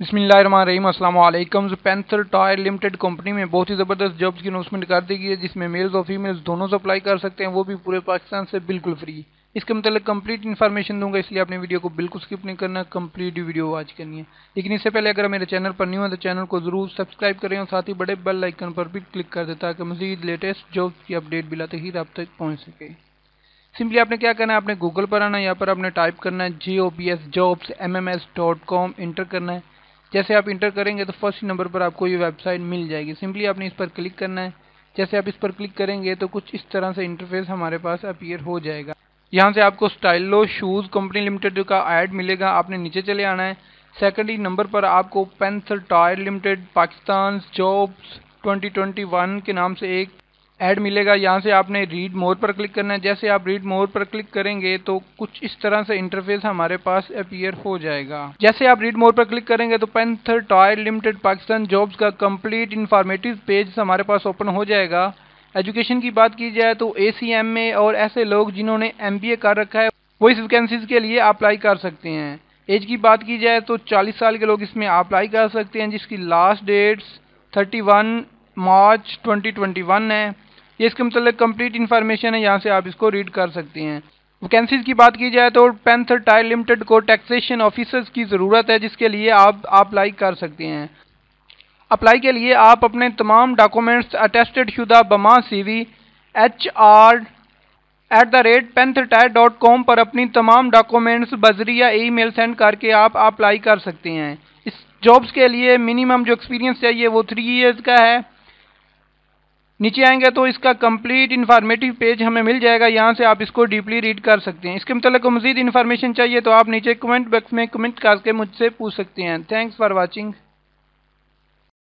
वालेकुम panther tyre limited company में बहुत ही ज़बरदस्त जॉब्स की अनाउंसमेंट कर दी गई है, जिसमें मेल्स और फीमेल्स दोनों से अप्लाई कर सकते हैं, वो भी पूरे पाकिस्तान से बिल्कुल फ्री इसके मतलब कंप्लीट इन्फॉर्मेशन दूँगा, इसलिए अपने वीडियो को बिल्कुल स्किप नहीं करना कंप्लीट वीडियो वॉच करनी है। लेकिन इससे पहले अगर मेरे चैनल पर न्यू है तो चैनल को ज़रूर सब्सक्राइब करें और साथ ही बड़े बेल आइकन पर भी क्लिक कर दें, ताकि मजीद लेटेस्ट जॉब्स की अपडेट बिलाते ही आप तक पहुँच सके। सिंपली आपने क्या करना है? आपने गूगल पर आना है, यहाँ पर आपने टाइप करना है G O P S jobs M M S dot com enter करना है। जैसे आप इंटर करेंगे तो फ़र्स्ट नंबर पर आपको ये वेबसाइट मिल जाएगी। सिंपली आपने इस पर क्लिक करना है। जैसे आप इस पर क्लिक करेंगे तो कुछ इस तरह से इंटरफेस हमारे पास अपीयर हो जाएगा। यहाँ से आपको स्टाइलो शूज़ कंपनी लिमिटेड का ऐड मिलेगा। आपने नीचे चले आना है। सेकेंडरी नंबर पर आपको Panther tyre limited Pakistan jobs 2021 के नाम से एक ऐड मिलेगा, यहाँ से आपने रीड मोर पर क्लिक करना है। जैसे आप रीड मोर पर क्लिक करेंगे तो कुछ इस तरह से इंटरफेस हमारे पास अपीयर हो जाएगा। जैसे आप रीड मोर पर क्लिक करेंगे तो Panther tyre limited Pakistan jobs का कंप्लीट इंफॉर्मेटिव पेज हमारे पास ओपन हो जाएगा। एजुकेशन की बात की जाए तो ए सी एम में और ऐसे लोग जिन्होंने एम बी ए कर रखा है, वो इस वैकेंसीज के लिए अप्लाई कर सकते हैं। एज की बात की जाए तो 40 साल के लोग इसमें अप्लाई कर सकते हैं, जिसकी लास्ट डेट्स 31 मार्च 2021 है। ये इसके मतलब कंप्लीट इन्फॉर्मेशन है, यहाँ से आप इसको रीड कर सकते हैं। वैकेंसीज की बात की जाए तो पेंथर टायर लिमिटेड को टैक्सेशन ऑफिसर्स की ज़रूरत है, जिसके लिए आप अप्लाई कर सकते हैं। अप्लाई के लिए आप अपने तमाम डॉक्यूमेंट्स अटेस्टेड शुदा बमा C V H R at the rate Panther tyre dot com पर अपनी तमाम डॉक्यूमेंट्स बजरिया ई मेल सेंड करके आप अप्लाई कर सकते हैं। इस जॉब्स के लिए मिनिमम जो एक्सपीरियंस चाहिए वो थ्री ईयर्स का है। नीचे आएँगे तो इसका कंप्लीट इन्फॉर्मेटिव पेज हमें मिल जाएगा। यहाँ से आप इसको डीपली रीड कर सकते हैं। इसके मतलब को मजीद इन्फॉर्मेशन चाहिए तो आप नीचे कमेंट बॉक्स में कमेंट करके मुझसे पूछ सकते हैं। Thanks for watching